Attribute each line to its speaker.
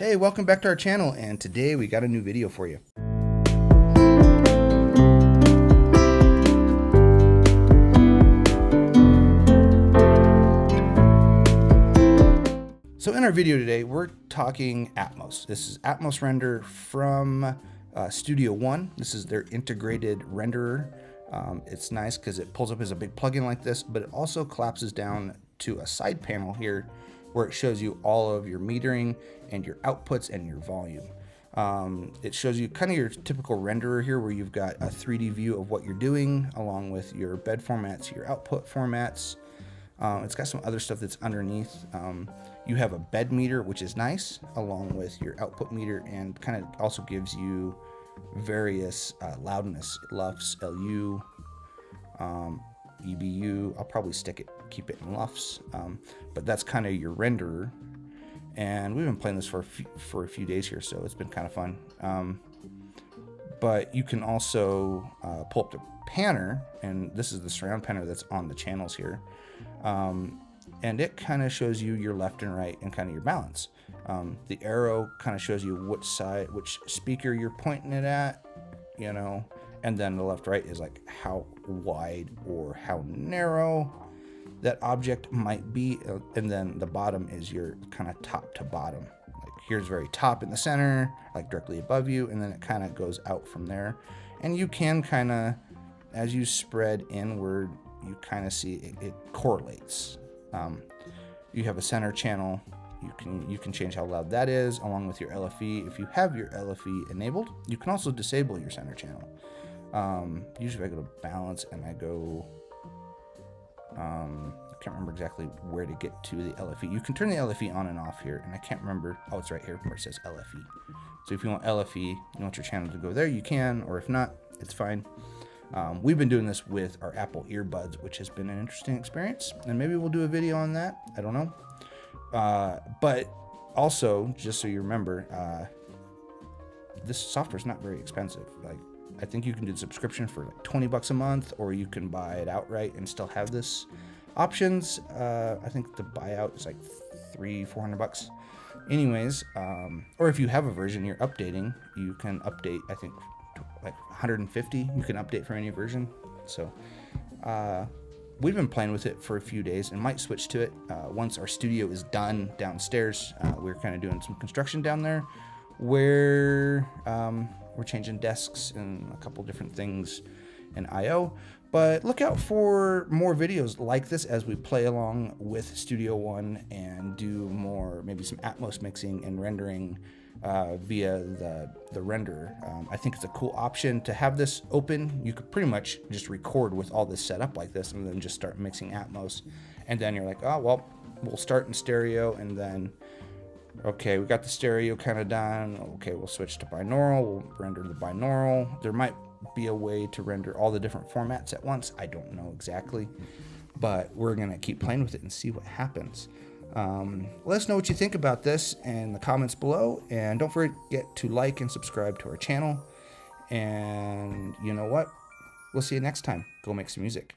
Speaker 1: Hey, welcome back to our channel, and today we got a new video for you. So in our video today, we're talking Atmos. This is Atmos Render from uh, Studio One. This is their integrated renderer. Um, it's nice because it pulls up as a big plugin like this, but it also collapses down to a side panel here where it shows you all of your metering and your outputs and your volume. Um, it shows you kind of your typical renderer here where you've got a 3D view of what you're doing along with your bed formats, your output formats. Um, it's got some other stuff that's underneath. Um, you have a bed meter, which is nice, along with your output meter, and kind of also gives you various uh, loudness, LUFS, LU, um, EBU. I'll probably stick it, keep it in LUFS, um, but that's kind of your renderer. And we've been playing this for a few, for a few days here, so it's been kind of fun. Um, but you can also uh, pull up the panner, and this is the surround panner that's on the channels here. Um, and it kind of shows you your left and right and kind of your balance. Um, the arrow kind of shows you which side, which speaker you're pointing it at, you know, and then the left right is like how wide or how narrow that object might be, and then the bottom is your kind of top to bottom. Like here's very top in the center, like directly above you, and then it kind of goes out from there. And you can kind of, as you spread inward, you kind of see it, it correlates. Um, you have a center channel. You can you can change how loud that is along with your LFE. If you have your LFE enabled, you can also disable your center channel. Um, usually I go to balance and I go, um, I can't remember exactly where to get to the LFE. You can turn the LFE on and off here, and I can't remember. Oh, it's right here where it says LFE. So if you want LFE, you want your channel to go there, you can, or if not, it's fine. Um, we've been doing this with our Apple earbuds, which has been an interesting experience, and maybe we'll do a video on that. I don't know. Uh, but also, just so you remember, uh, this software is not very expensive. Like, I think you can do the subscription for like 20 bucks a month, or you can buy it outright and still have this options. Uh, I think the buyout is like three, 400 bucks. Anyways, um, or if you have a version you're updating, you can update. I think like 150 you can update for any version so uh, we've been playing with it for a few days and might switch to it uh, once our studio is done downstairs uh, we're kind of doing some construction down there where um, we're changing desks and a couple different things in io but look out for more videos like this as we play along with studio one and do more maybe some atmos mixing and rendering uh, via the, the render. Um, I think it's a cool option to have this open. You could pretty much just record with all this set up like this and then just start mixing Atmos. And then you're like, oh, well, we'll start in stereo and then, okay, we got the stereo kind of done. Okay, we'll switch to binaural. We'll render the binaural. There might be a way to render all the different formats at once. I don't know exactly, but we're going to keep playing with it and see what happens. Um, let us know what you think about this in the comments below. And don't forget to like and subscribe to our channel. And you know what? We'll see you next time. Go make some music.